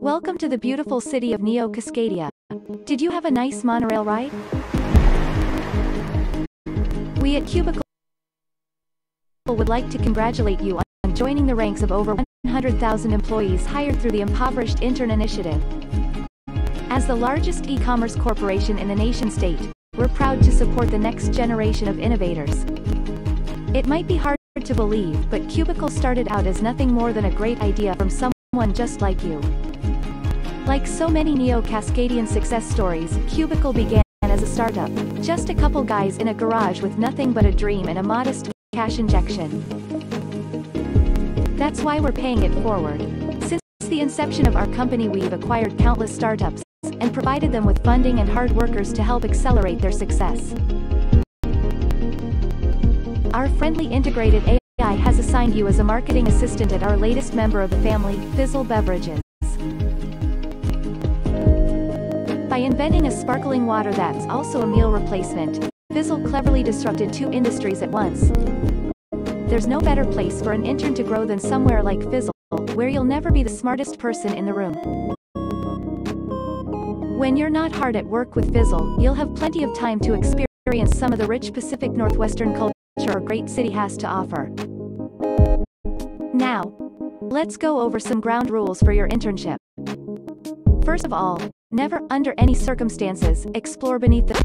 Welcome to the beautiful city of Neo Cascadia. Did you have a nice monorail ride? We at Cubicle would like to congratulate you on joining the ranks of over 100,000 employees hired through the Impoverished Intern Initiative. As the largest e-commerce corporation in the nation-state, we're proud to support the next generation of innovators. It might be hard to believe, but Cubicle started out as nothing more than a great idea from someone just like you. Like so many Neo-Cascadian success stories, Cubicle began as a startup, just a couple guys in a garage with nothing but a dream and a modest cash injection. That's why we're paying it forward. Since the inception of our company we've acquired countless startups, and provided them with funding and hard workers to help accelerate their success. Our friendly integrated AI has assigned you as a marketing assistant at our latest member of the family, Fizzle Beverages. By inventing a sparkling water that's also a meal replacement, Fizzle cleverly disrupted two industries at once. There's no better place for an intern to grow than somewhere like Fizzle, where you'll never be the smartest person in the room. When you're not hard at work with Fizzle, you'll have plenty of time to experience some of the rich Pacific Northwestern culture our great city has to offer. Now, let's go over some ground rules for your internship. First of all, never, under any circumstances, explore beneath the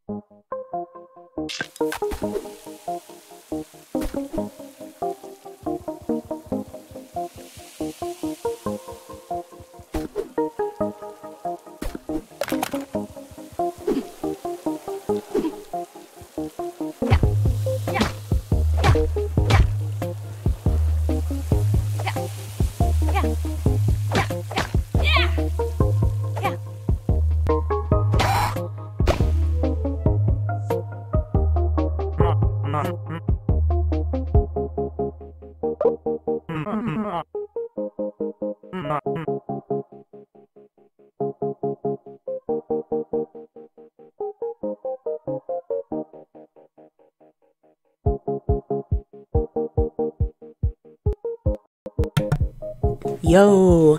Yo.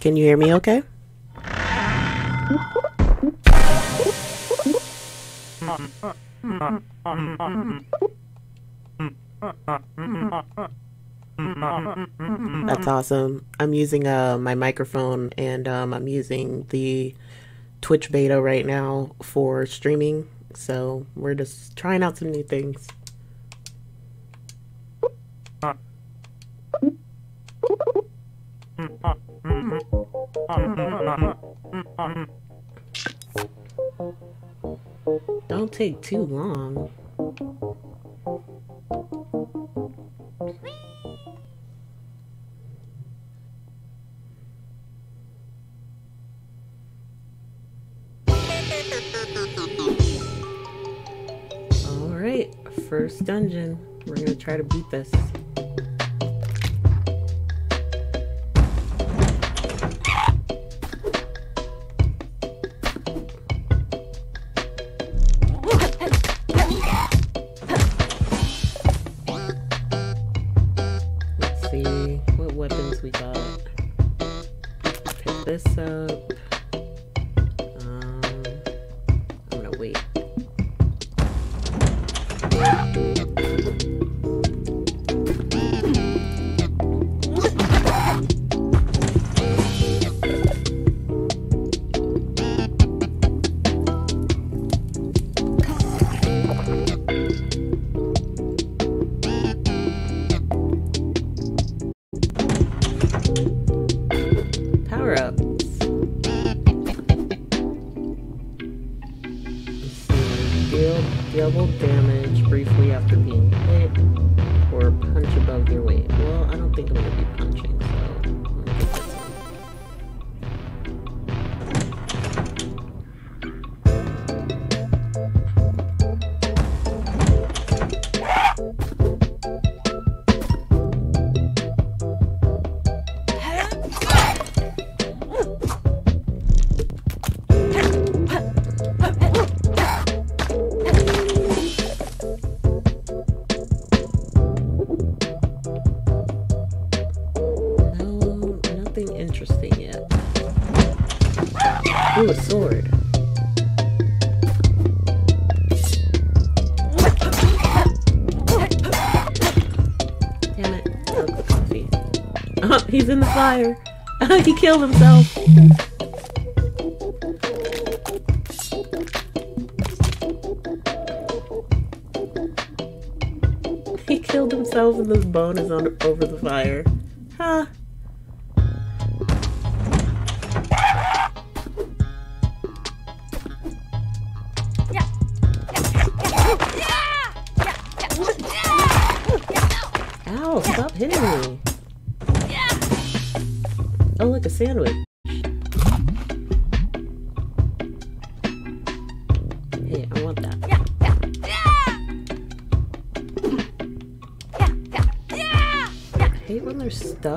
Can you hear me okay? That's awesome. I'm using uh, my microphone and um, I'm using the Twitch beta right now for streaming. So we're just trying out some new things. Don't take too long. Alright, first dungeon. We're gonna try to beat this. He's in the fire. he killed himself. He killed himself and this bone is on over the fire.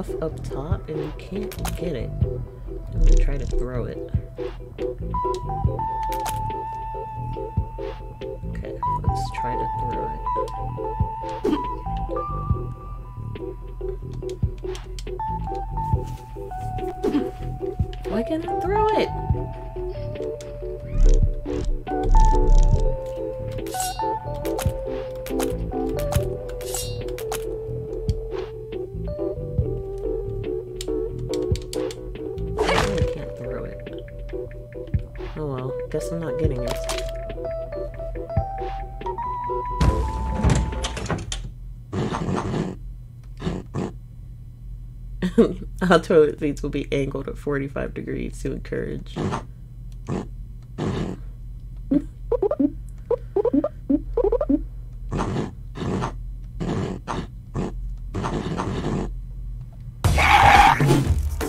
Stuff up top and you can't get it. I'm gonna try to throw it. Okay, let's try to throw it. Guess I'm not getting it. Our toilet seats will be angled at 45 degrees to encourage.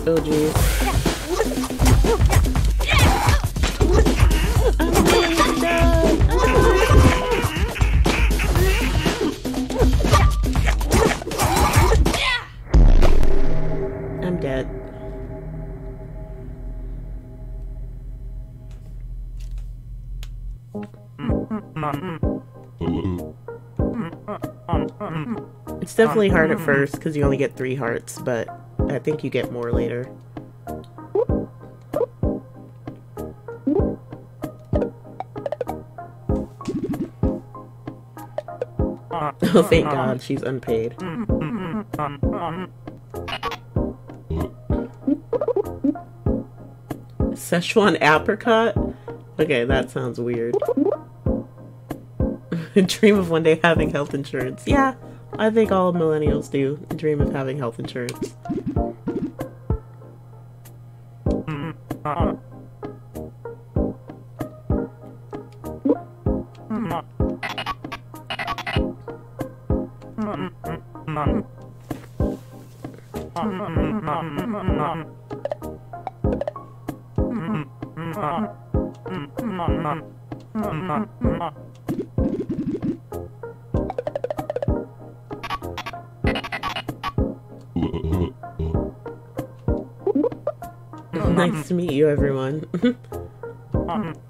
Oh jeez. It's definitely hard at mm-hmm. first because you only get three hearts, but I think you get more later. Oh, thank God, she's unpaid. Szechuan apricot? Okay, that sounds weird. Dream of one day having health insurance. Yeah, I think all millennials do dream of having health insurance. Mm-hmm. nice to meet you, everyone. Mm-hmm.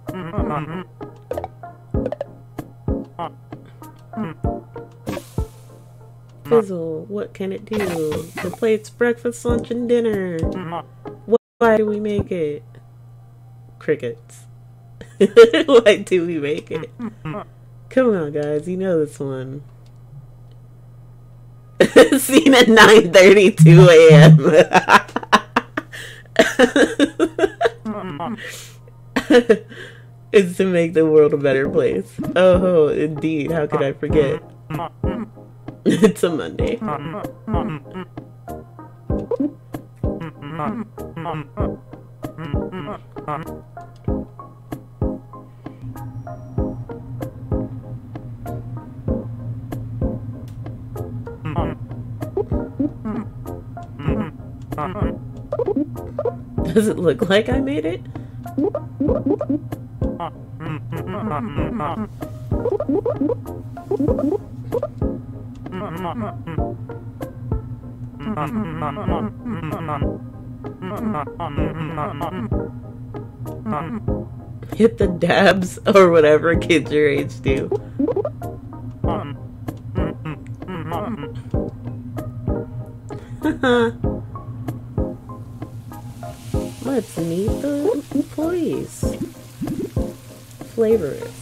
Fizzle, what can it do? The plate's breakfast, lunch, and dinner. Wh- Why do we make it? Crickets. Why do we make it? Come on, guys, you know this one. Seen at 9.32 a.m. is to make the world a better place. Oh, indeed. How could I forget? it's a Monday. Does it look like I made it? Hit the dabs or whatever kids your age do. Let's meet the employees. Flavorist.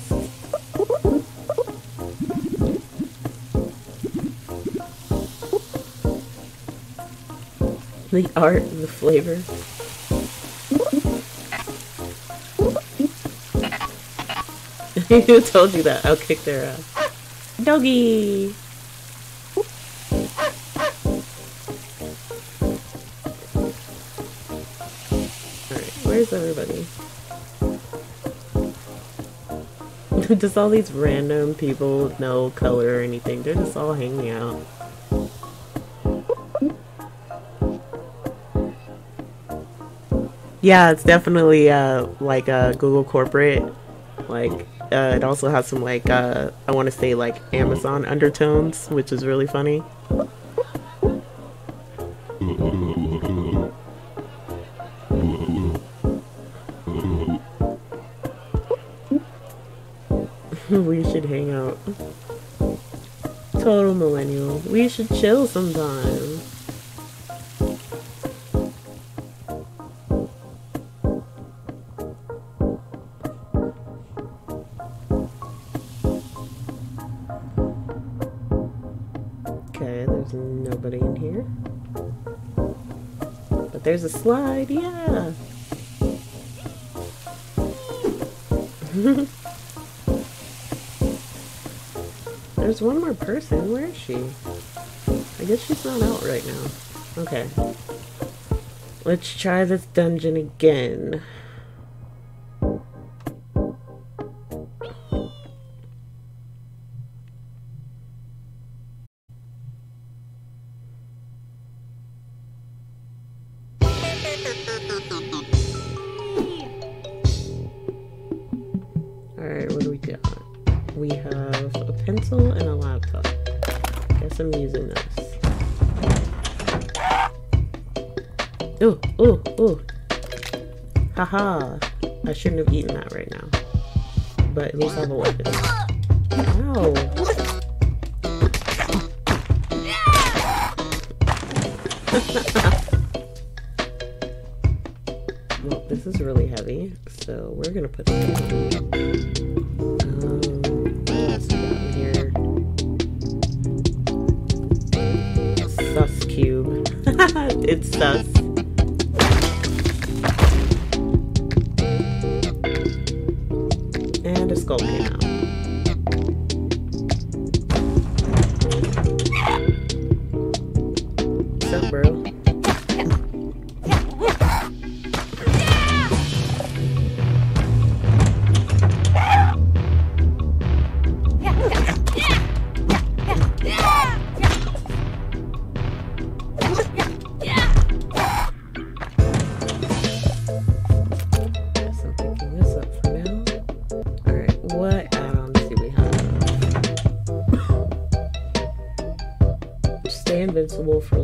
The art, the flavor. Who told you that? I'll kick their ass. Doggy! Everybody? Does all these random people with no color or anything? They're just all hanging out. Yeah, it's definitely uh, like a Google corporate. Like uh, it also has some like uh, I want to say like Amazon undertones, which is really funny. We should hang out. Total millennial. We should chill sometime. Okay, there's nobody in here. But there's a slide, yeah. There's one more person. Where is she? I guess she's not out right now. Okay. Let's try this dungeon again. Haha. Stay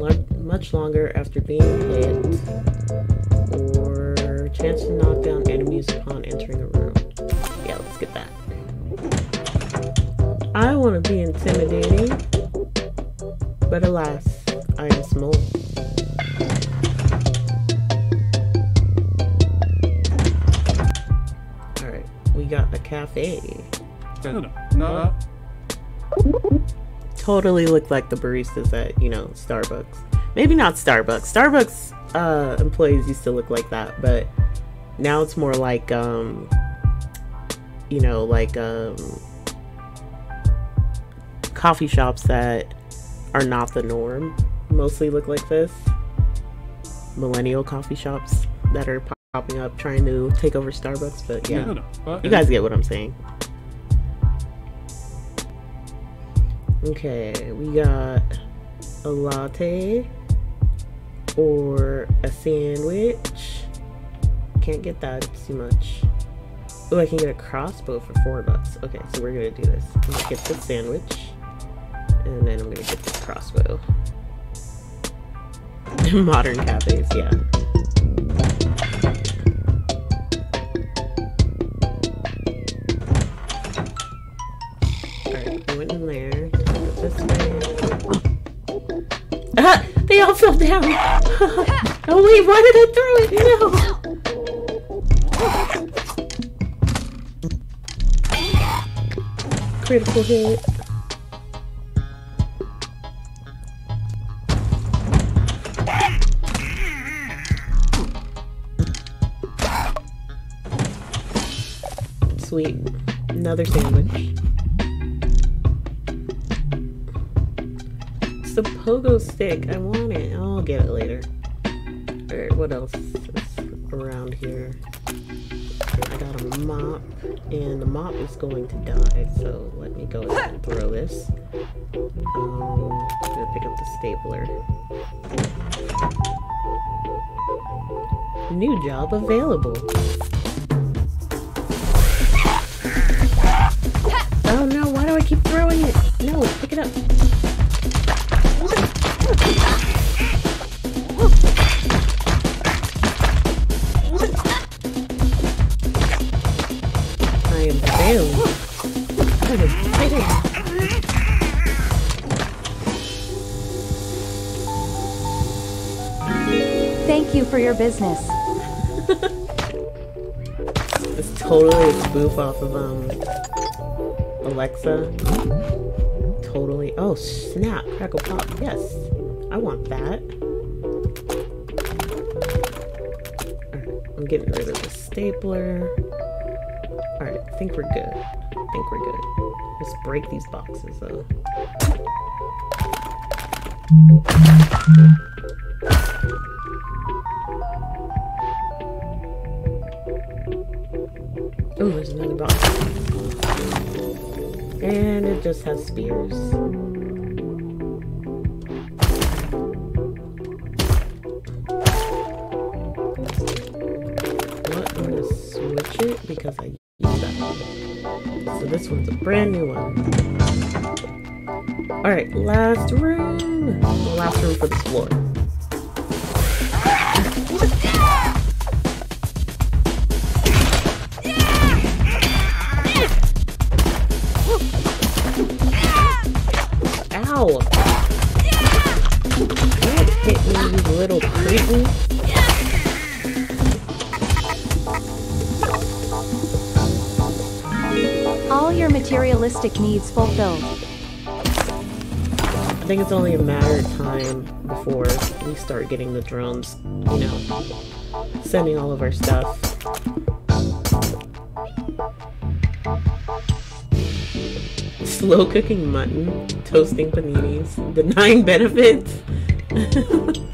Totally look like the baristas at, you know, Starbucks. Maybe not Starbucks. Starbucks uh, employees used to look like that, but now it's more like, um, you know, like um, coffee shops that are not the norm mostly look like this. Millennial coffee shops that are popping up trying to take over Starbucks, but yeah. You guys get what I'm saying. Okay, we got a latte or a sandwich can't get that. Too much. Oh, I can get a crossbow for four bucks. Okay, so we're gonna do this. I'm gonna get the sandwich, and then I'm gonna get the crossbow. Modern cafes, yeah. Down! oh wait, why did I throw it? No! Critical hit. Sweet. Another sandwich. Pogo stick. I want it. I'll get it later. Alright, what else is around here? I got a mop, and the mop is going to die, so let me go ahead and throw this. Um, I'm gonna pick up the stapler. New job available. Oh no, why do I keep throwing it? No, pick it up. Business. It's totally a spoof off of um Alexa. Totally. Oh snap! Crackle pop. Yes, I want that. I'm getting rid of the stapler. Alright, I think we're good. I think we're good. Let's break these boxes though. Oh, another box. And it just has spears. What? I'm gonna switch it because I used that. So this one's a brand new one. Alright, last room. Last room for this floor. Needs fulfilled. I think it's only a matter of time before we start getting the drones, you know, sending all of our stuff. Slow cooking mutton, toasting paninis, denying benefits.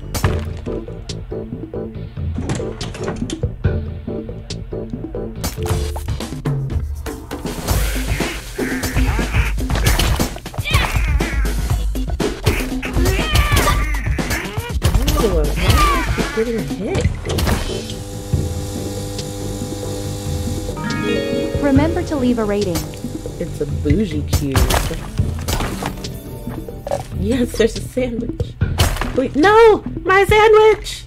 leave a rating. It's a bougie cube. Yes, there's a sandwich. Wait, no! My sandwich!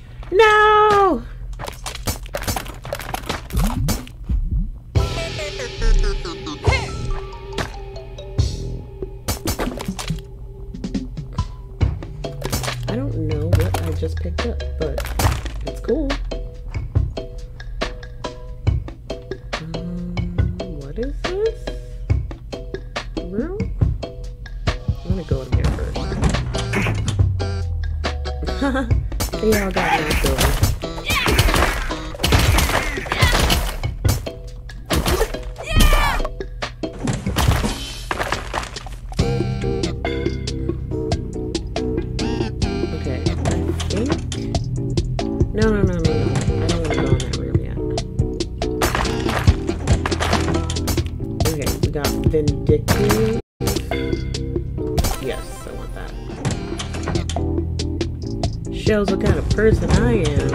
Shows what kind of person I am.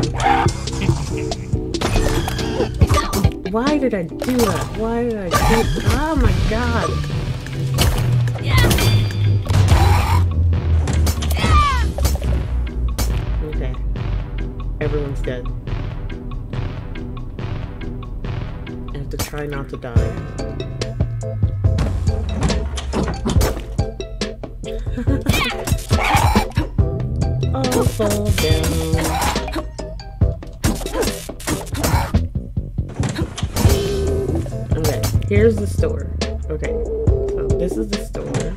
Why did I do that? Why did I do Oh my god. Okay. Everyone's dead. I have to try not to die. Okay, here's the store. Okay, so this is the store.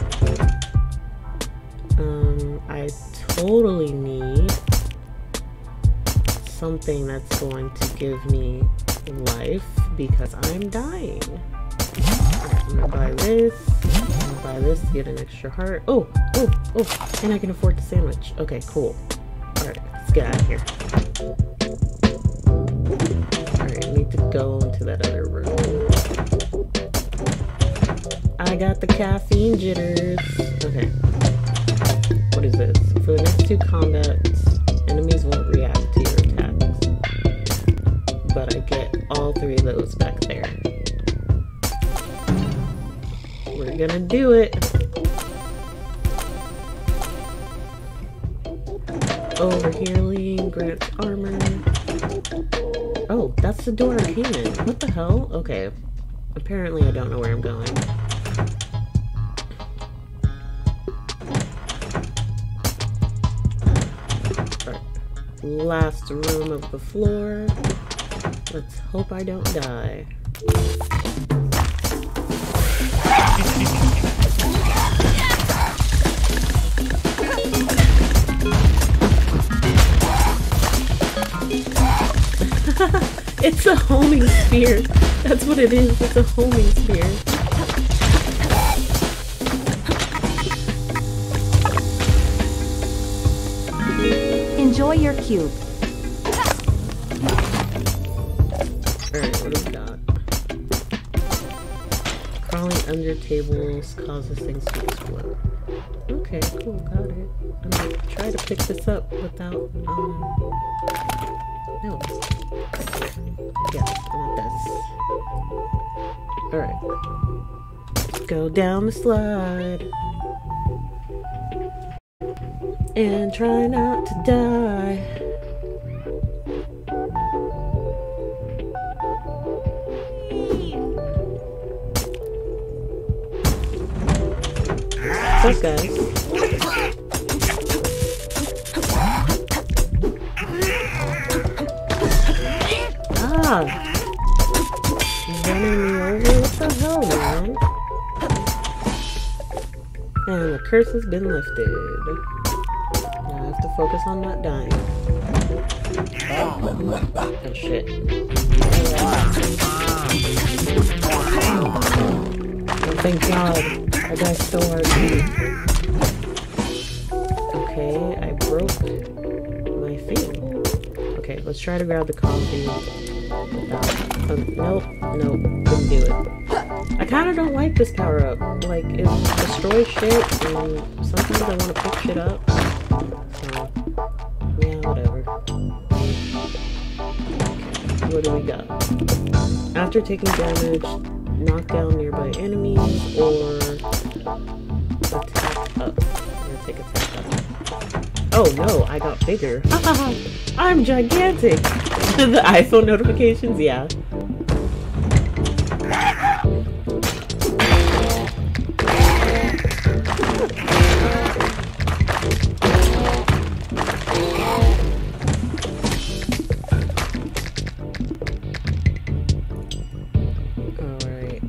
Um, I totally need something that's going to give me life because I'm dying. I'm gonna buy this. I'm gonna buy this to get an extra heart. Oh, oh, oh, and I can afford the sandwich. Okay, cool. Alright, let's get out of here. Alright, I need to go into that other room. I got the caffeine jitters. Okay. What is this? For the next two combats, enemies won't react to your attacks. But I get all three of those back there. We're gonna do it. Okay. Apparently I don't know where I'm going. Last room of the floor. Let's hope I don't die. Homing spear. That's what it is. It's a homing spear. Enjoy your cube. Alright, what do we got? Crawling under tables causes things to explode. Okay, cool, got it. I'm gonna try to pick this up without, um... No. Yeah, I want this. Alright. Go down the slide. And try not to die. Up, guys? Running me over? What the hell, man? And the curse has been lifted. Now I have to focus on not dying. Oh shit. Oh, thank God. I died so hard. Okay, I broke my thing. Okay, let's try to grab the coffee. Um, nope, nope, didn't do it. I kind of don't like this power up. Like, it destroys shit, and sometimes I want to pick shit up. So, yeah, whatever. Okay, what do we got? After taking damage, knock down nearby enemies, or attack up. Take attack up. Oh no, I got bigger. I'm gigantic! the iPhone notifications, yeah.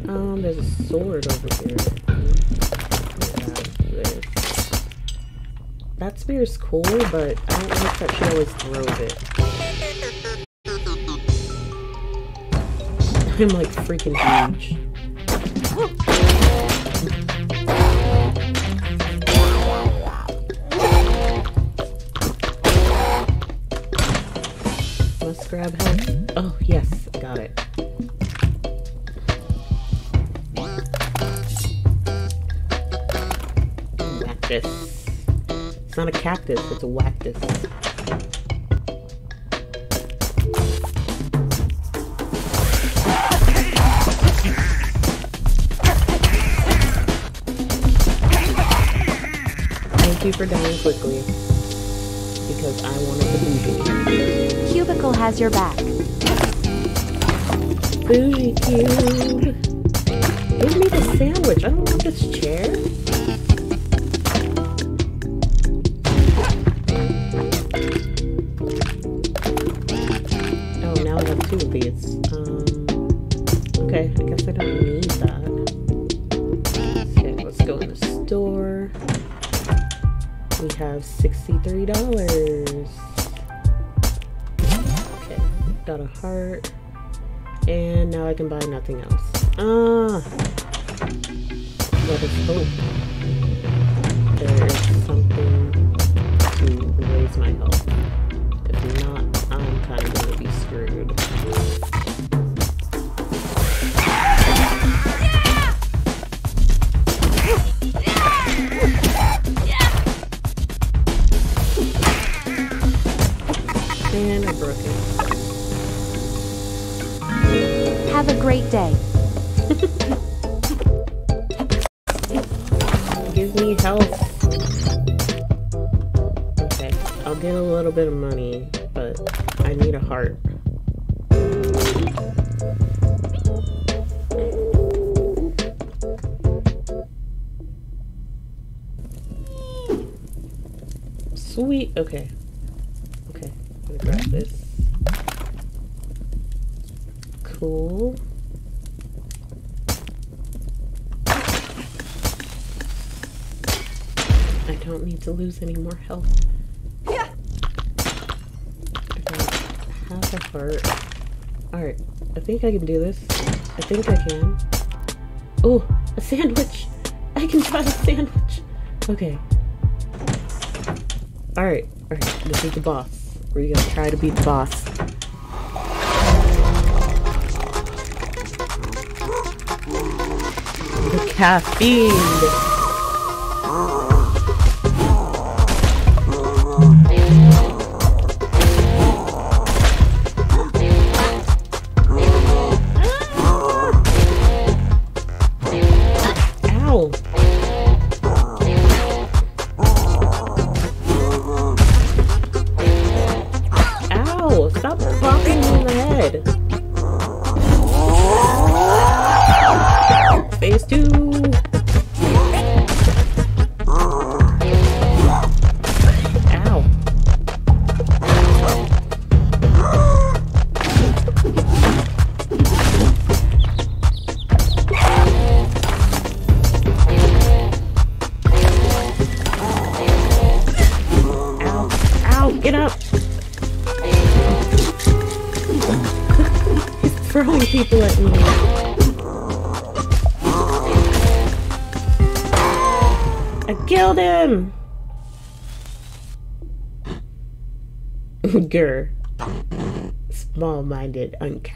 Um, there's a sword over here. That spear's cool, but I don't like that she always throws it. I'm like freaking huge. Must grab. Oh, yes, got it. Wactus. It's not a cactus, it's a wactus. You for dying quickly. Because I wanted the bougie. Cubicle has your back. Bougie cube. Give me the sandwich. I don't want this chair. Lose any more health. Yeah. Half a heart. Alright, I think I can do this. I think I can. Oh, a sandwich! I can try a sandwich! Okay. Alright, alright, this is the boss. We're gonna try to beat the boss. The caffeine!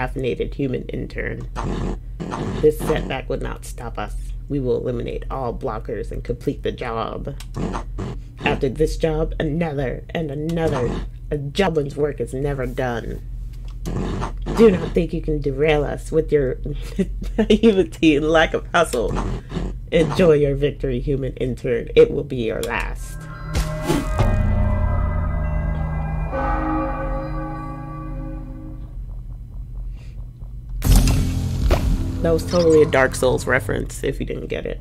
Small-minded, human intern. This setback would not stop us. We will eliminate all blockers and complete the job. After this job, another and another. A joblin's work is never done. Do not think you can derail us with your naivety and lack of hustle. Enjoy your victory, human intern. It will be your last. That was totally a Dark Souls reference if you didn't get it.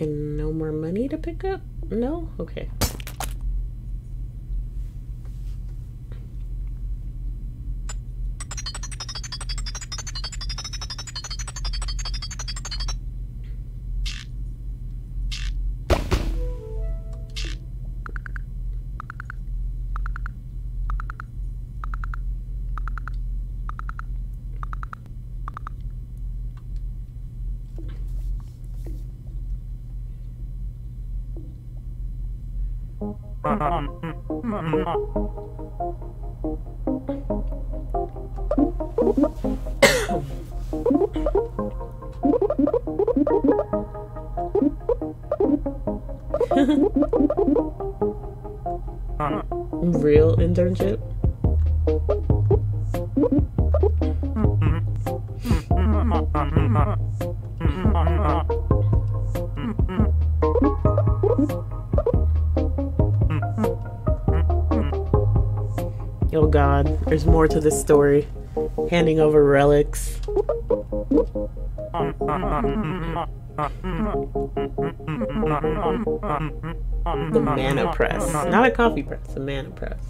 And no more money to pick up? No? Okay. Real internship? There's more to this story. Handing over relics. The mana press. Not a coffee press, a mana press.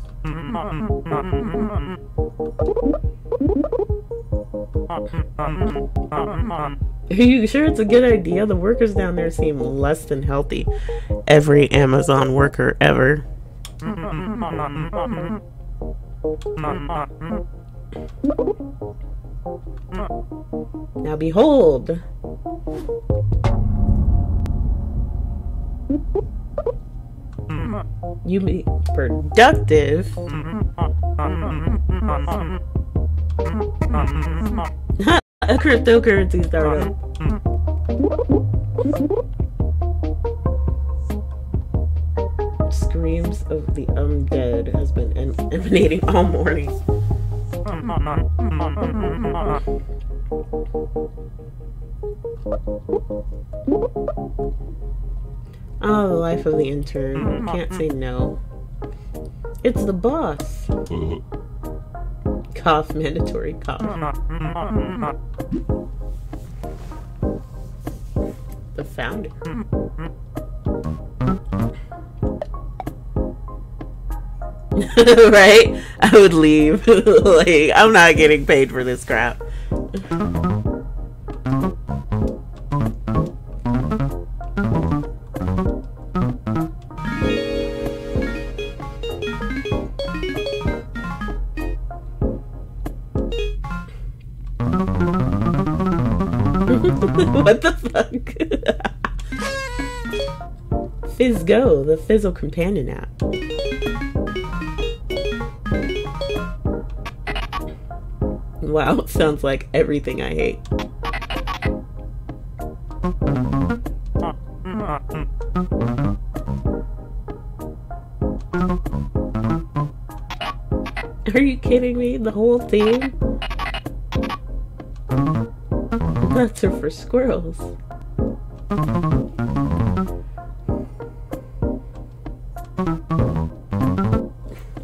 Are you sure it's a good idea? The workers down there seem less than healthy. Every Amazon worker ever. Mm-hmm. Now behold. You be productive. a cryptocurrency startup. Screams of the undead has been em- emanating all morning. Oh, the life of the intern. Can't say no. It's the boss. Cough, mandatory cough. The founder. right? I would leave. like, I'm not getting paid for this crap. what the fuck? Fizz-Go, the Fizzle companion app. Wow, sounds like everything I hate. Are you kidding me? The whole thing? Nuts are for squirrels.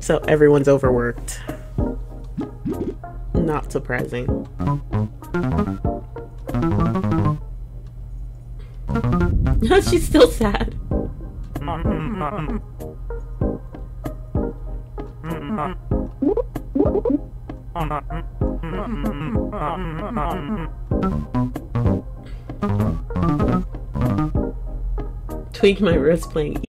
So everyone's overworked. Surprising. She's still sad. Tweak my wrist playing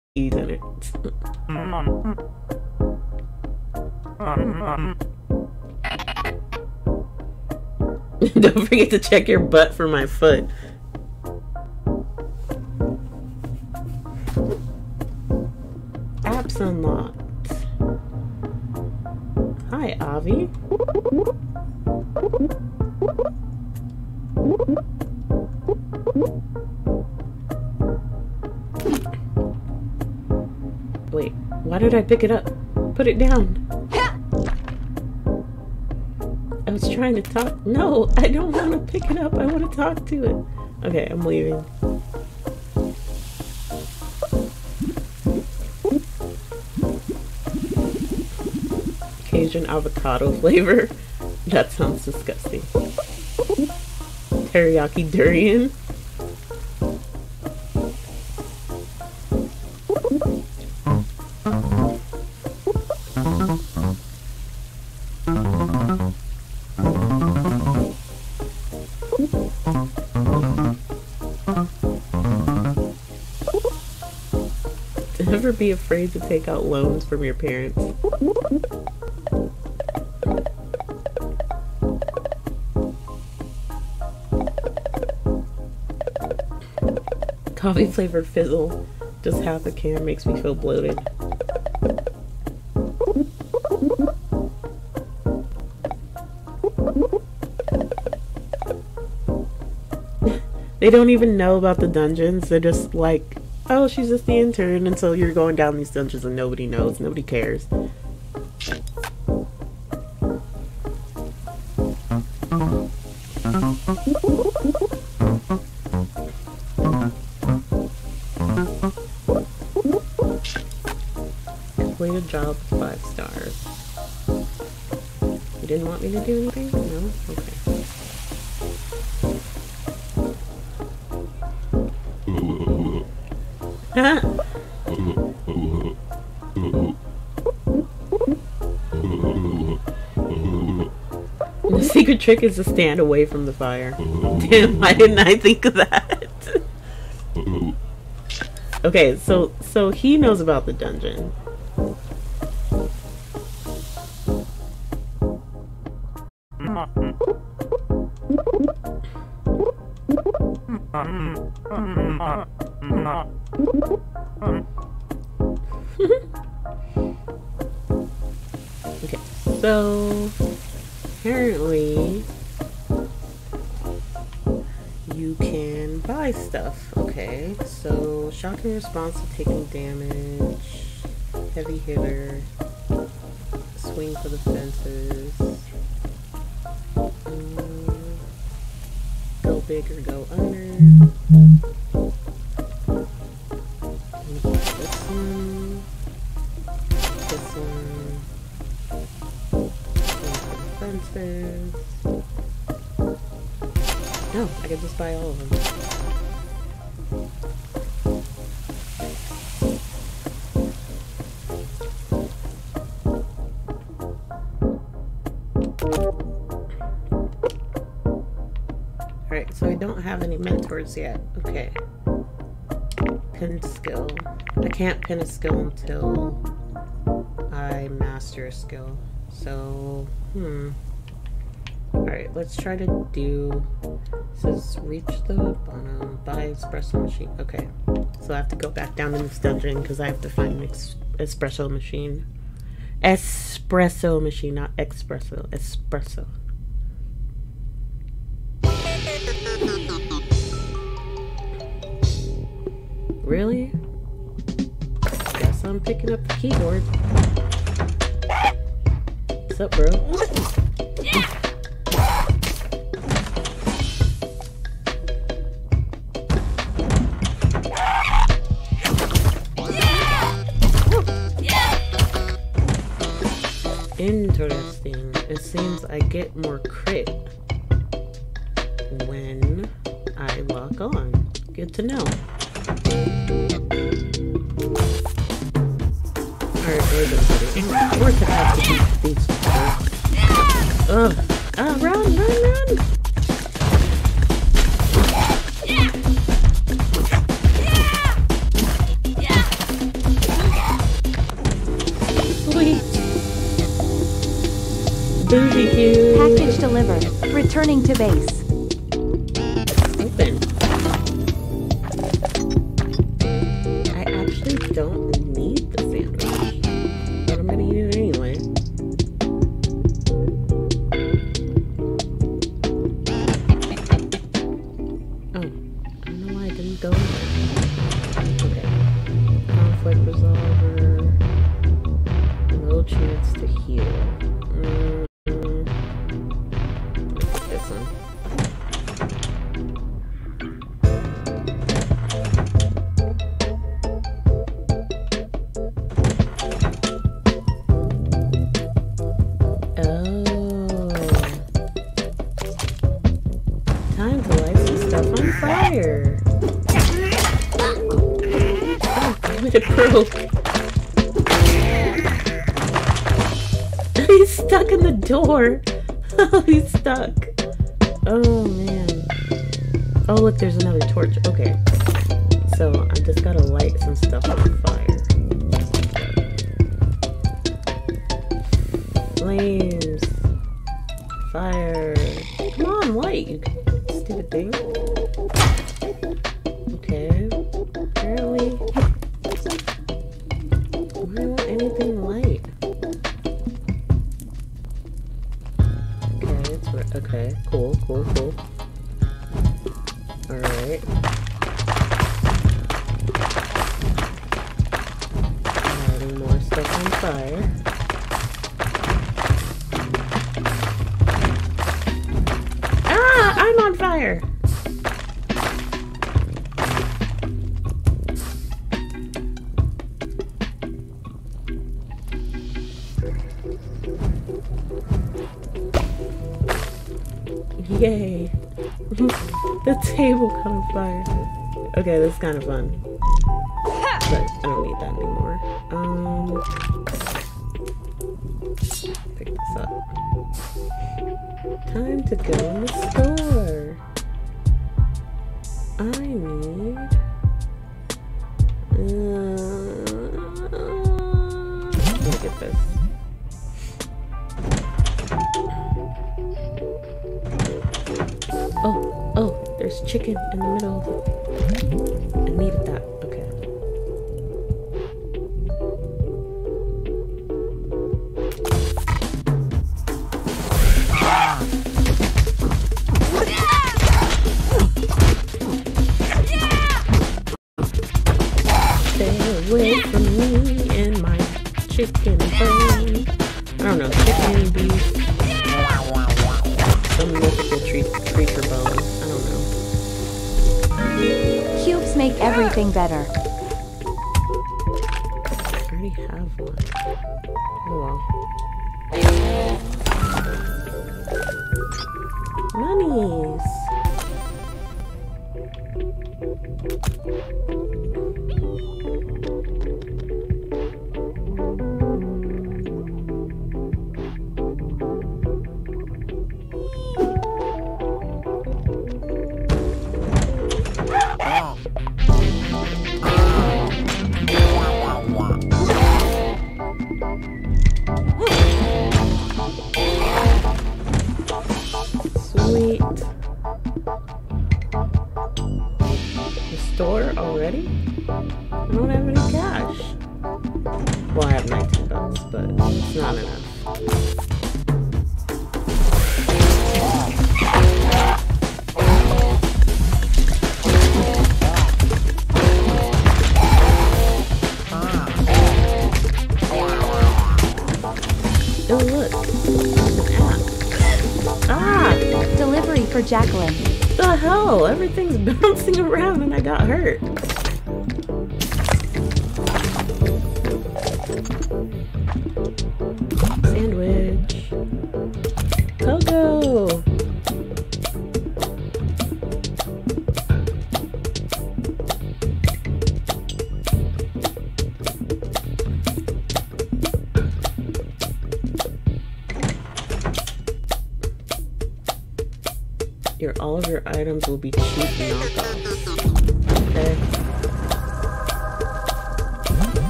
Don't forget to check your butt for my foot. Apps unlocked. Hi, Avi. Wait, why did I pick it up? Put it down. Trying to talk. No, I don't want to pick it up. I want to talk to it. Okay, I'm leaving. Cajun avocado flavor. That sounds disgusting. Teriyaki durian. Be afraid to take out loans from your parents. Coffee flavored fizzle. Just half a can makes me feel bloated. they don't even know about the dungeons. They're just like, oh, she's just the intern, and so you're going down these dungeons and nobody knows, nobody cares. Completed job five stars. You didn't want me to do anything? Secret trick is to stand away from the fire. Damn, why didn't I think of that? okay, so so he knows about the dungeon. So response to taking damage, heavy hitter, swing for the have any mentors yet. Okay. Pin skill. I can't pin a skill until I master a skill. So, hmm. Alright, let's try to do. Says reach the bottom, buy espresso machine. Okay, so I have to go back down in this dungeon because I have to find an espresso machine. Espresso machine, not espresso. Espresso. Really? Guess I'm picking up the keyboard. What's up, bro? Interesting. It seems I get more crit when I lock on. Good to know. Of course I have to beat these. Ugh. Ah, run, run, run! Sweet. Booty cute. Package delivered. Returning to base. Okay. Cool, cool, cool. Alright. Lighting more stuff on fire. Table caught on fire. Okay, this is kind of fun. But I don't need that anymore. Um, pick this up. Time to go in the store. Jacqueline. the hell? Everything's bouncing around and I got hurt.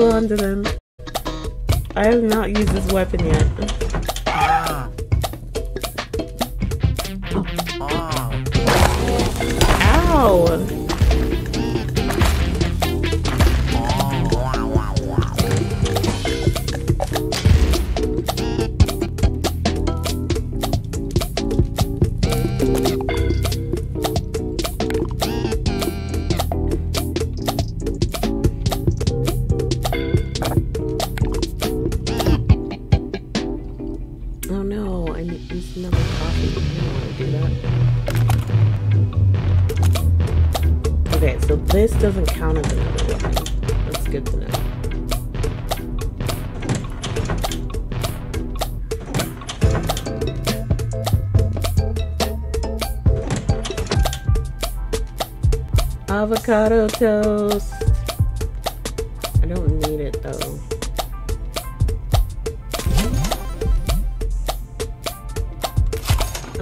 Pogo them. I have not used this weapon yet. I don't need it though.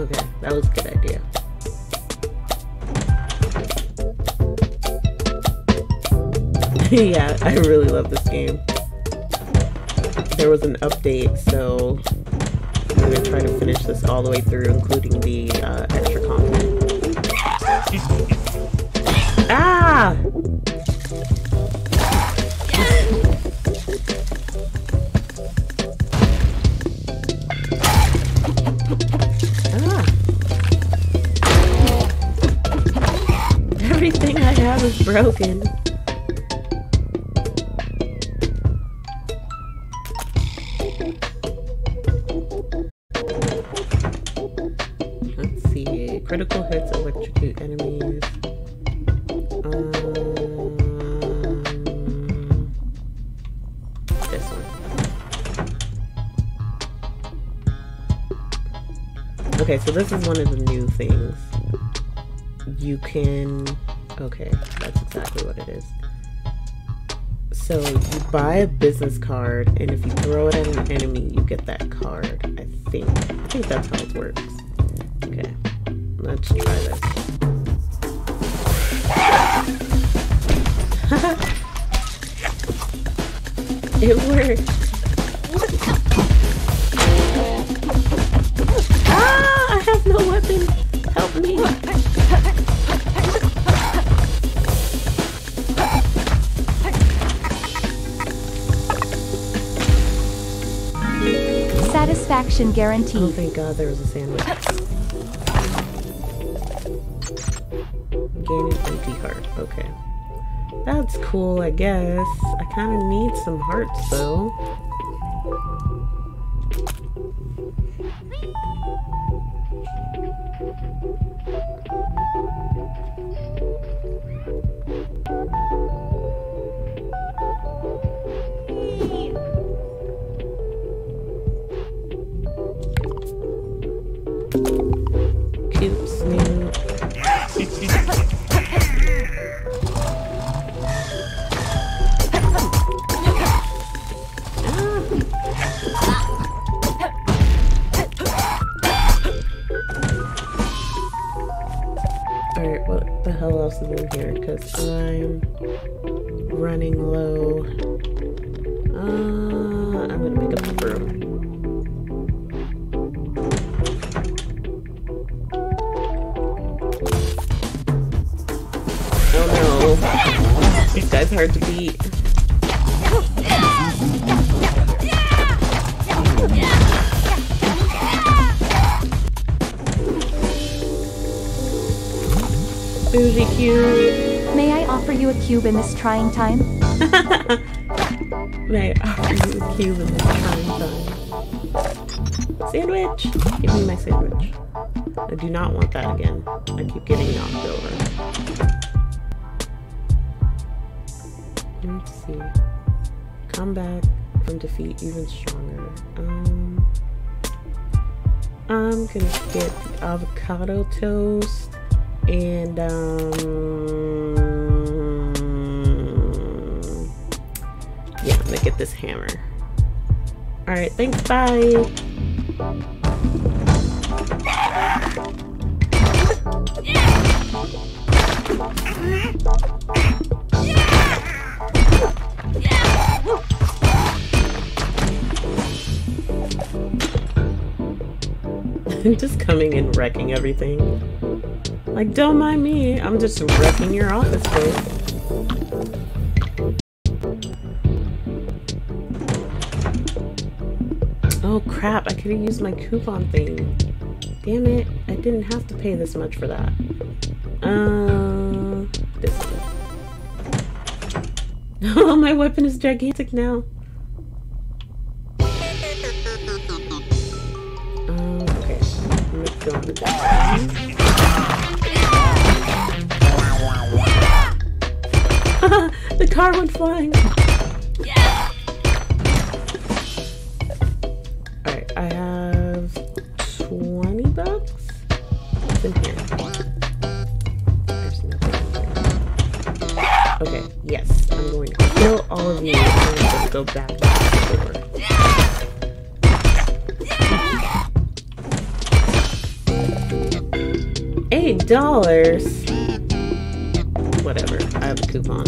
Okay, that was a good idea. yeah, I really love this game. There was an update, so I'm gonna try to finish this all the way through, including the uh, extra content. broken. Let's see. Critical hits electrocute enemies. Um, this one. Okay, so this is one of the new things. You can... Okay, that's so you buy a business card, and if you throw it at an enemy, you get that card. I think. I think that's how it works. Okay, let's try this. it worked. Satisfaction Oh, thank God there was a sandwich. Gain an empty heart. Okay. That's cool, I guess. I kind of need some hearts, though. No. This guy's hard to beat. Bougie cube. May I offer you a cube in this trying time? May I offer you a cube in this trying time? Sandwich! Give me my sandwich. I do not want that again. I keep getting knocked over. Let's see. Comeback from defeat even stronger. Um, I'm gonna get avocado toast and um yeah, I'm gonna get this hammer. Alright, thanks, bye. I'm just coming and wrecking everything. Like, don't mind me. I'm just wrecking your office space. Oh crap, I could have used my coupon thing. Damn it, I didn't have to pay this much for that. Uh, this. Oh, my weapon is gigantic now. the car went flying. Dollars. Whatever. I have a coupon.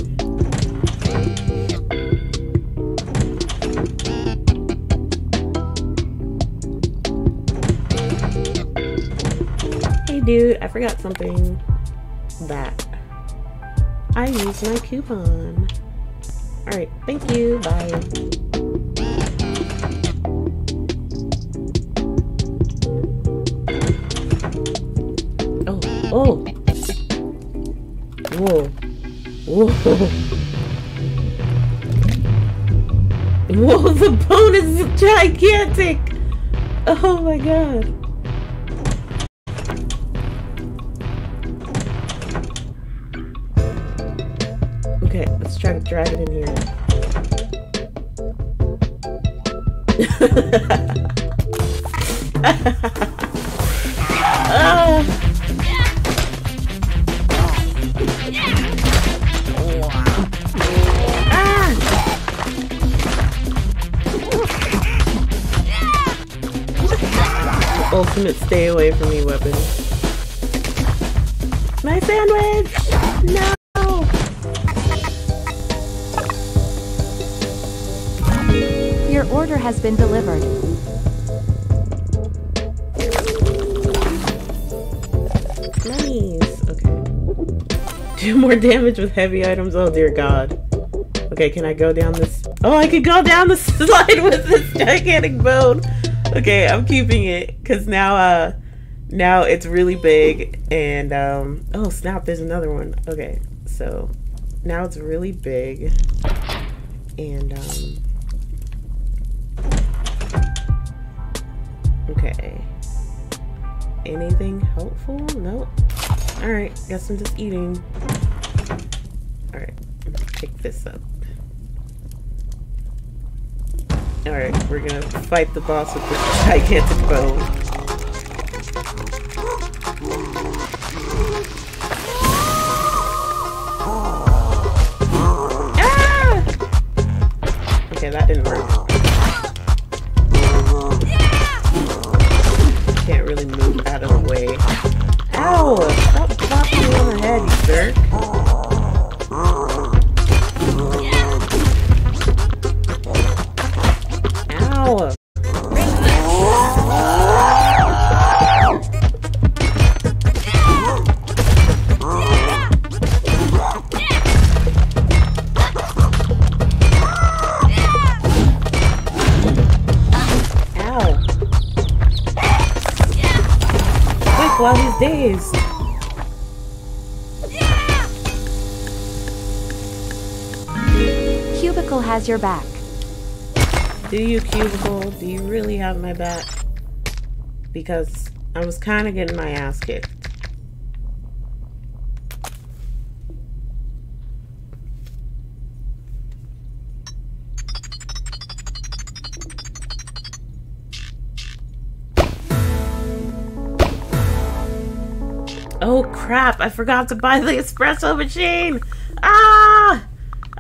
Hey dude, I forgot something. That. I used my coupon. Alright, thank you. Bye. Oh. Whoa. Whoa. Whoa, the bone is gigantic! Oh my god. Okay, let's try to drag it in here. Ha ha ha. Ultimate stay away from me weapon. My sandwich! No! Your order has been delivered. Nice. Okay. Do more damage with heavy items. Oh dear god. Okay, can I go down this? Oh, I could go down the slide with this gigantic bone. Okay, I'm keeping it because now, uh, now it's really big and um. Oh snap! There's another one. Okay, so now it's really big and um. Okay. Anything helpful? Nope. Alright, guess I'm just eating. Alright, pick this up. Alright, we're gonna fight the boss with this gigantic bone. Ah! Okay, that didn't work. Can't really move out of the way. Ow! Stop bopping me on the head, you jerk. He's. Cubicle has your back. Do you, Cubicle? Do you really have my back? Because I was kind of getting my ass kicked. Crap, I forgot to buy the espresso machine! Ah!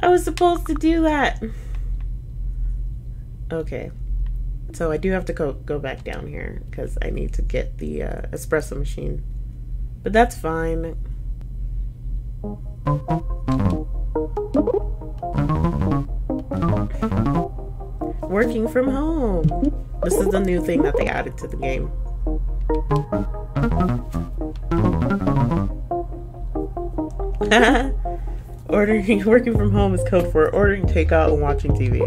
I was supposed to do that. Okay. So I do have to go, go back down here because I need to get the uh, espresso machine. But that's fine. Working from home. This is the new thing that they added to the game. ordering working from home is code for ordering takeout and watching TV.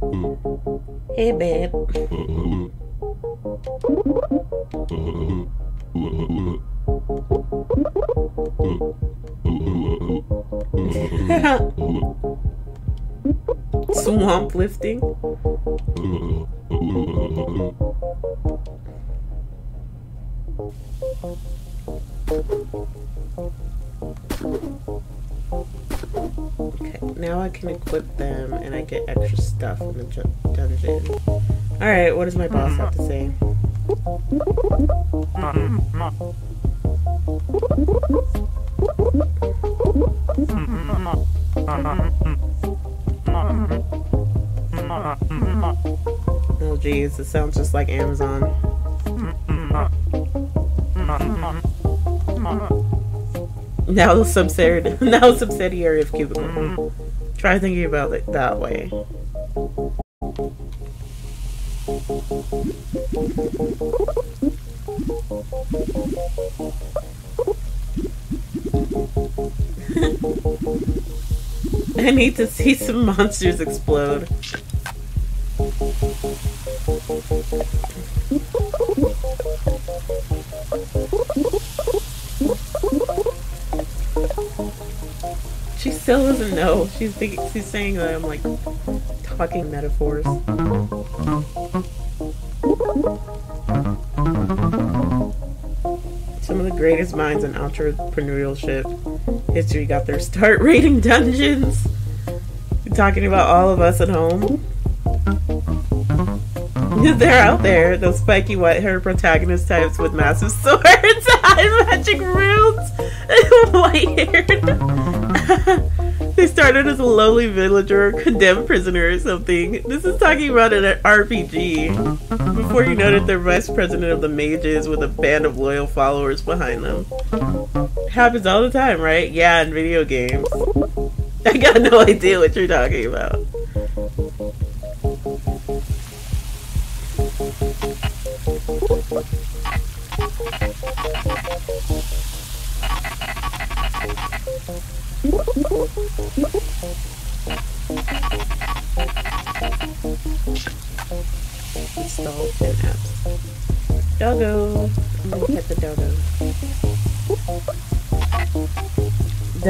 Hmm. Hey, babe. Swamp lifting. Okay, now I can equip them and I get extra stuff in the dungeon. Alright, what is my boss mm-hmm. have it sounds just like Amazon. Now subsidiary, now subsidiary of Cubicle. Try thinking about it that way. I need to see some monsters explode. Still doesn't know. She's thinking, she's saying that I'm like talking metaphors. Some of the greatest minds in entrepreneurship history got their start raiding dungeons. You're talking about all of us at home. They're out there, those spiky white haired protagonist types with massive swords, eye magic runes, and white haired. They started as a lowly villager condemned prisoner or something. This is talking about an RPG. Before you know it, they're vice president of the mages with a band of loyal followers behind them. happens all the time, right? Yeah, in video games. I got no idea what you're talking about.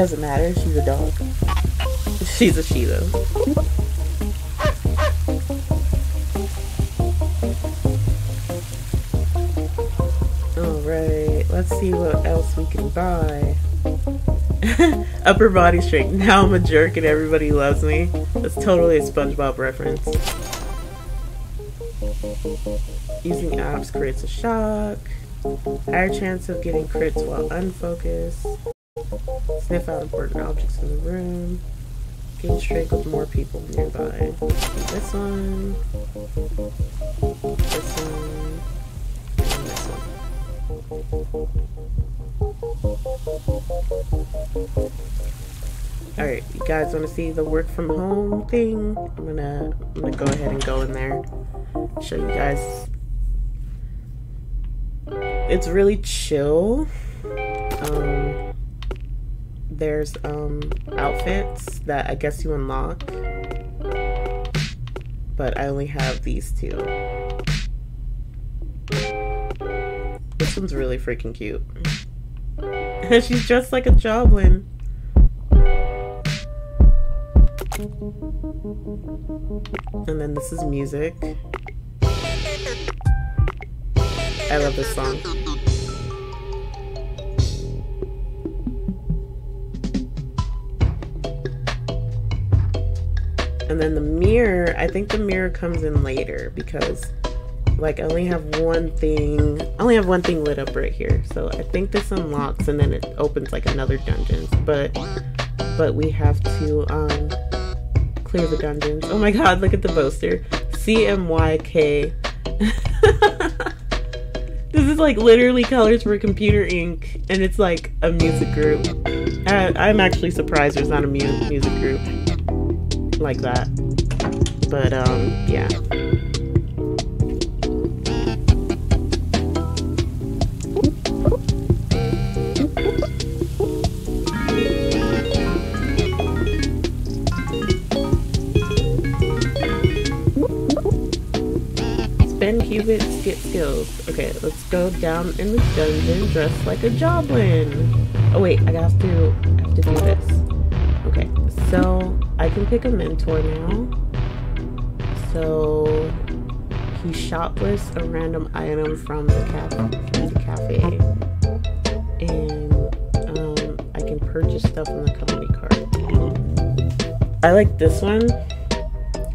Doesn't matter, she's a dog. She's a she. Alright, let's see what else we can buy. Upper body strength. Now I'm a jerk and everybody loves me. That's totally a SpongeBob reference. Using apps creates a shock. Higher chance of getting crits while unfocused. Sniff out important objects in the room. Gain strength with more people nearby. This one. This one. And this one. Alright, you guys want to see the work from home thing? I'm gonna I'm gonna go ahead and go in there. Show you guys. It's really chill. Um there's um outfits that I guess you unlock. But I only have these two. This one's really freaking cute. She's dressed like a Joblin. And then this is music. I love this song. And then the mirror, I think the mirror comes in later because like I only have one thing I only have one thing lit up right here. So I think this unlocks and then it opens like another dungeons. But but we have to um clear the dungeons. Oh my god, look at the poster. CMYK. this is like literally colors for computer ink and it's like a music group. I, am actually surprised there's not a mu music group like that. But um yeah. Spend cubits, get skills. Okay, let's go down in the dungeon dressed like a joblin. Oh wait, I have to I have to do this. Okay, so I can pick a mentor now. So he shoplifts a random item from the cafe, from the cafe, and um, I can purchase stuff on the company card. I like this one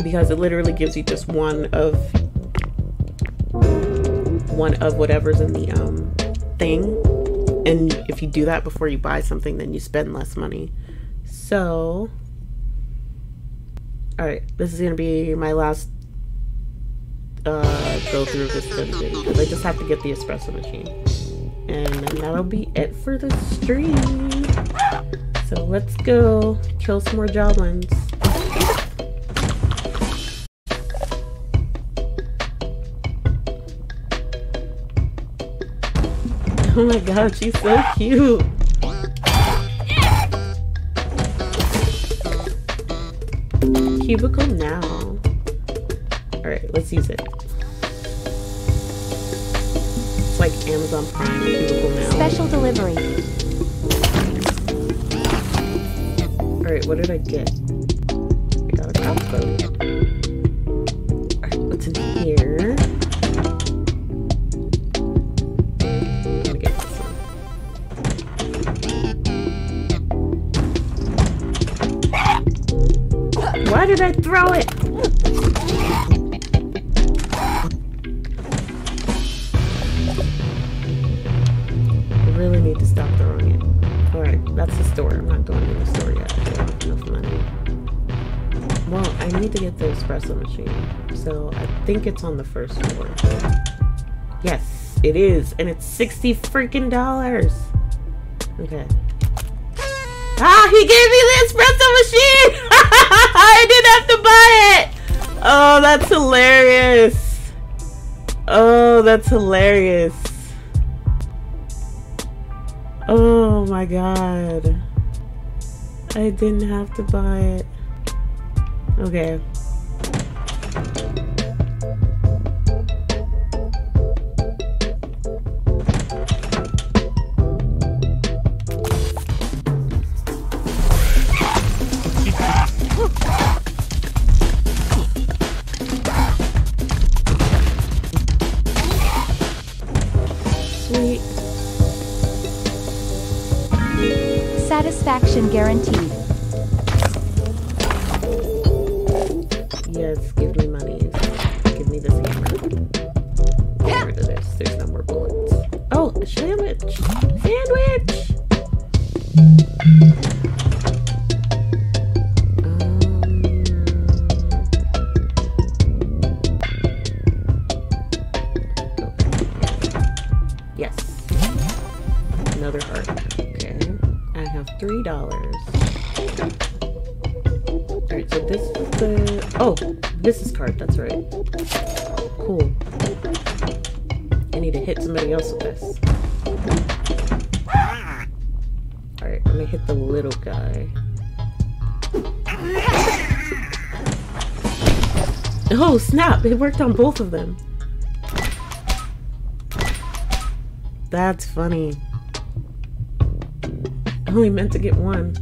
because it literally gives you just one of one of whatever's in the um, thing. And if you do that before you buy something, then you spend less money. So, alright, this is to be my last uh, go through this dungeon because I just have to get the espresso machine. And that'll be it for the stream. So let's go kill some more goblins. Oh my god, she's so cute. Cubicle now. Alright, let's use it. It's like Amazon Prime Cubicle now. Special delivery. Alright, what did I get? I got a crossbow. Espresso machine. So I think it's on the first floor. Yes, it is. And it's 60 freaking dollars. Okay. Ah, he gave me the espresso machine! I didn't have to buy it! Oh, that's hilarious. Oh, that's hilarious. Oh my god. I didn't have to buy it. Okay. So this is the. Oh, this is card, that's right. Cool. I need to hit somebody else with this. Alright, I'm gonna hit the little guy. Oh, snap! It worked on both of them. That's funny. I only meant to get one.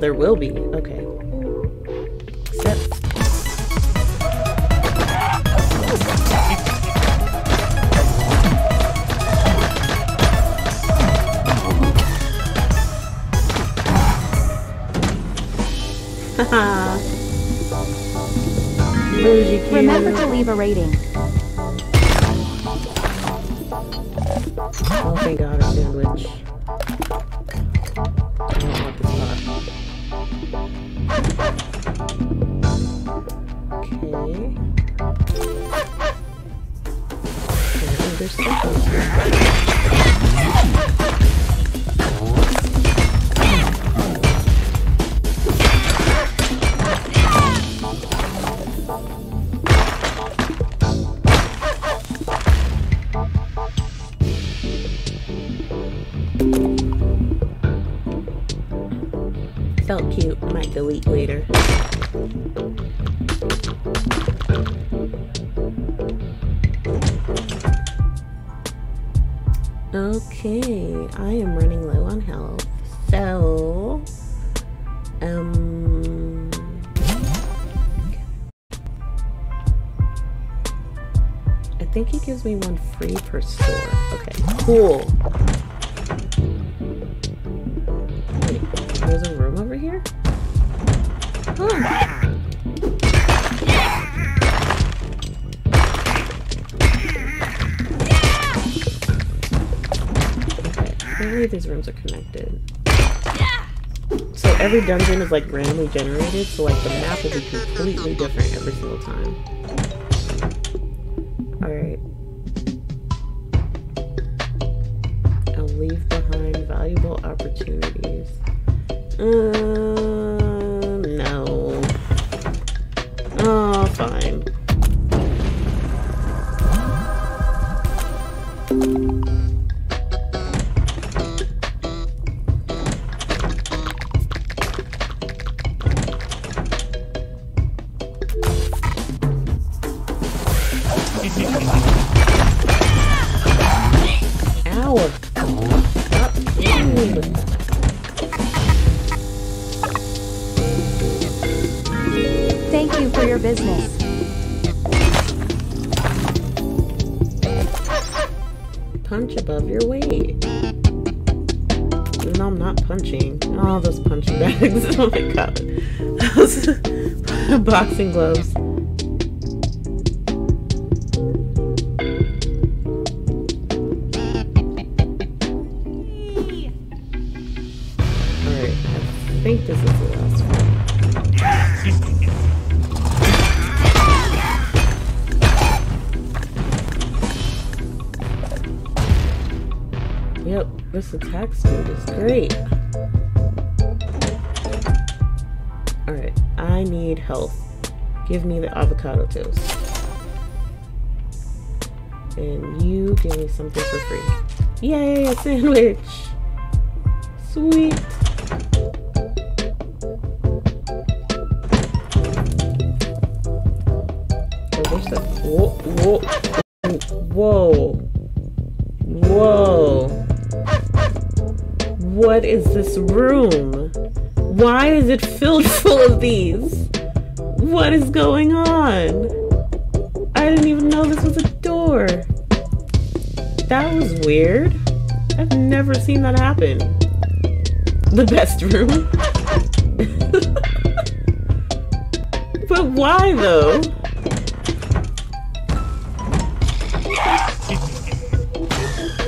There will be. Okay. Except. Remember to leave a rating. Okay. There's stuff on here. I am running low on health. So, um, I think he gives me one free per store. Okay, cool. Are connected. So every dungeon is like randomly generated, so like the map will be completely different every single time. Boxing gloves. Alright, I think this is the last one. Yep, this attack speed is great. I need health. Give me the avocado toast. And you give me something for free. Yay, a sandwich! Sweet! Whoa, whoa, whoa. Whoa. What is this room? It filled full of these? What is going on? I didn't even know this was a door. That was weird. I've never seen that happen. The best room. but why though?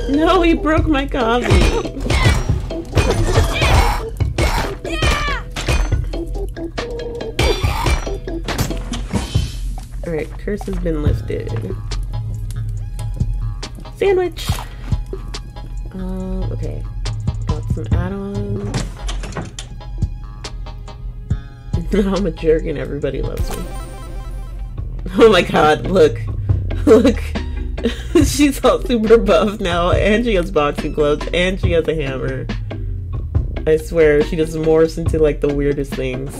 No, he broke my coffee. Curse has been lifted. Sandwich! Uh, okay. Got some add-ons. I'm a jerk and everybody loves me. Oh my god, look. Look. She's all super buff now, and she has boxing gloves, and she has a hammer. I swear, she just morphs into like the weirdest things.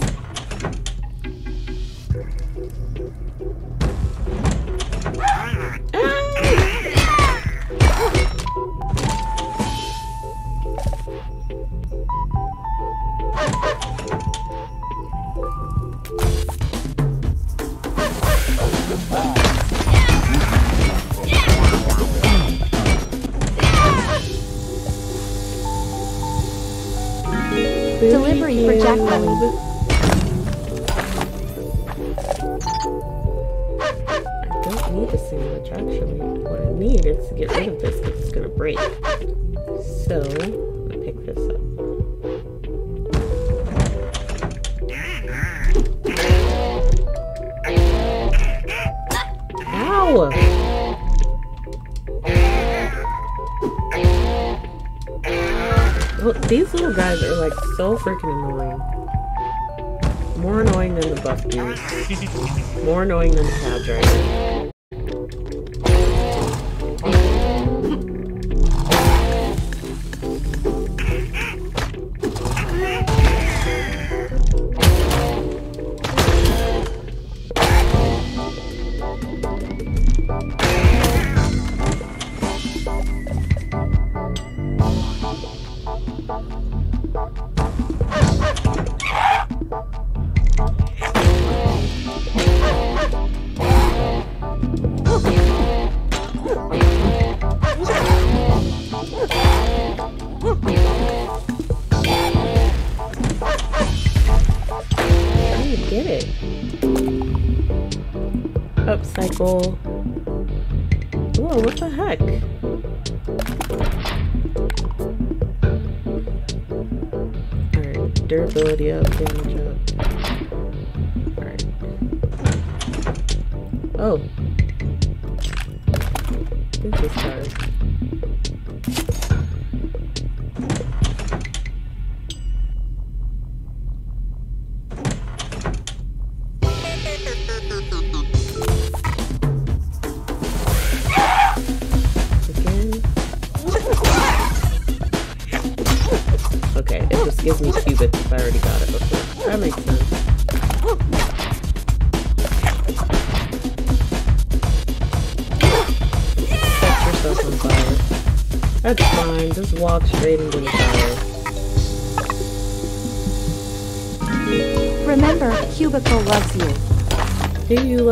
Look, these little guys are like so freaking annoying. More annoying than the buff dude. More annoying than the cab driver.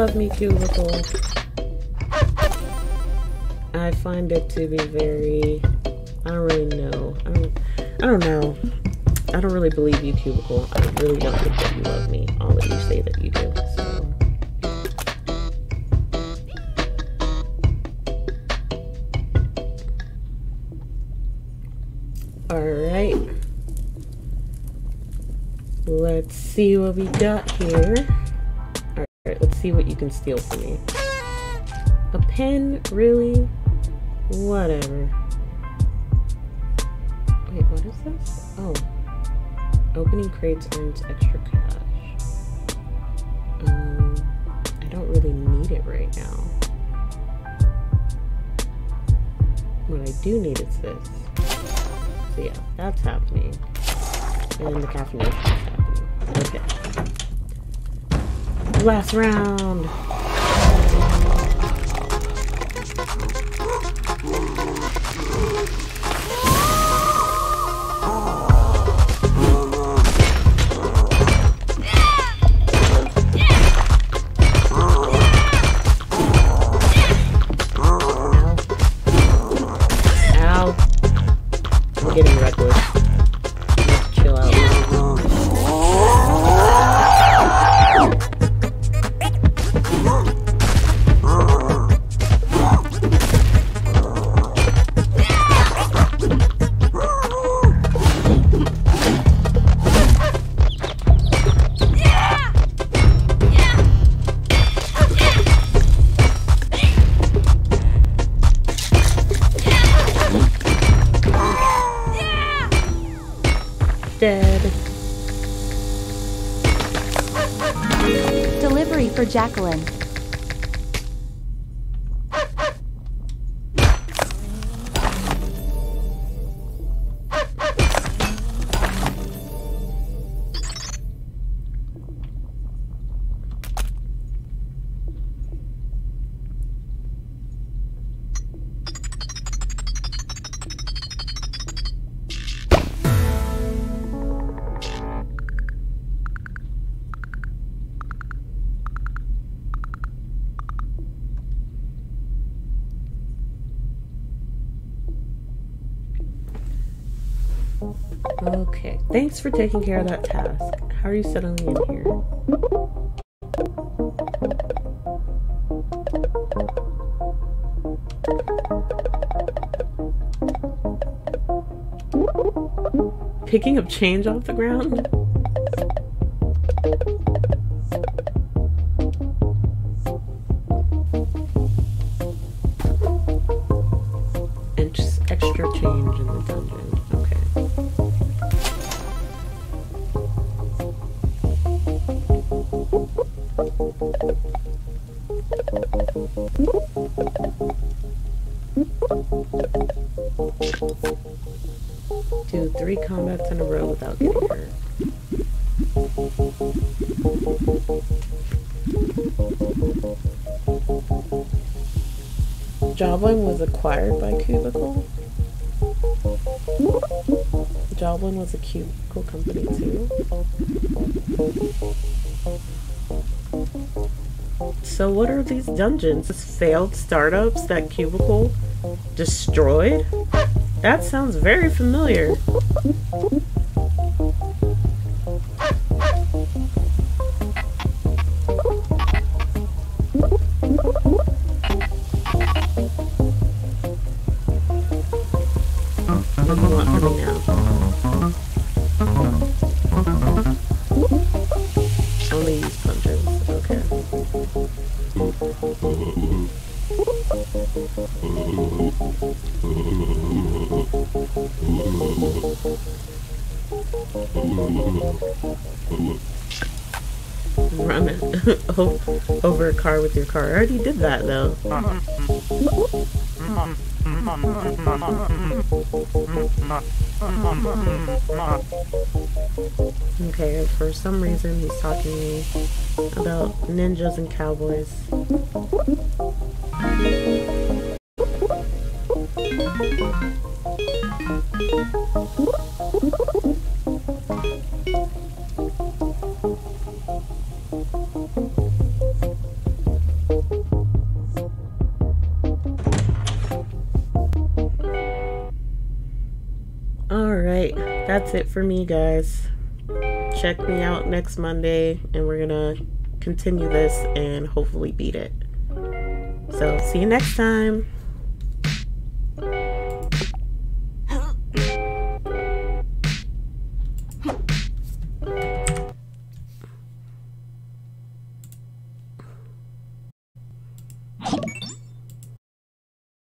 Love me, Cubicle? I find it to be very. I don't really know. I don't. I don't know. I don't really believe you, Cubicle. I really don't think that you love me. All that you say that you do. All right. Let's see what we got can steal from me. A pen? Really? Whatever. Wait, what is this? Oh. Opening crates earns extra cash. Um, I don't really need it right now. What I do need is this. So yeah, that's happening. And the caffeination is happening. Okay. Last round. For taking care of that task. How are you settling in here? Picking up change off the ground? Do three combats in a row without getting hurt. Jawbone was acquired by Cubicle? Joblin was a cubicle company too. So what are these dungeons? This failed startups that Cubicle destroyed? That sounds very familiar. With your car. I already did that though. Okay, for some reason he's talking to me about ninjas and cowboys. Me, guys. Check me out next Monday, and we're gonna continue this and hopefully beat it. So, see you next time.